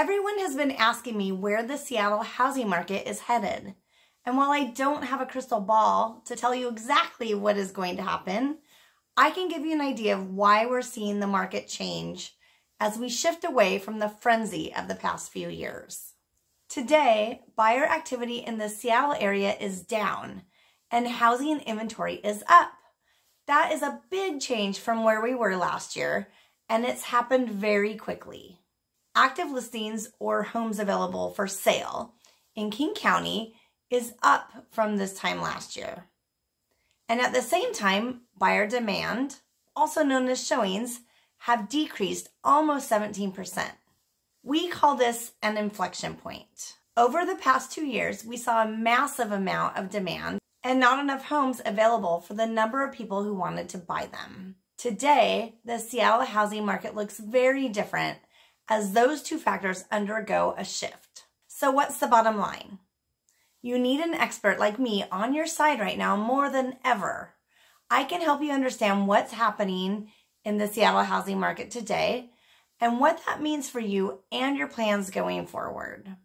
Everyone has been asking me where the Seattle housing market is headed. And while I don't have a crystal ball to tell you exactly what is going to happen, I can give you an idea of why we're seeing the market change as we shift away from the frenzy of the past few years. Today, buyer activity in the Seattle area is down and housing inventory is up. That is a big change from where we were last year, and it's happened very quickly. Active listings or homes available for sale in King County is up from this time last year. And at the same time, buyer demand, also known as showings, have decreased almost 17%. We call this an inflection point. Over the past two years, we saw a massive amount of demand and not enough homes available for the number of people who wanted to buy them. Today, the Seattle housing market looks very different as those two factors undergo a shift. So what's the bottom line? You need an expert like me on your side right now more than ever. I can help you understand what's happening in the Seattle housing market today and what that means for you and your plans going forward.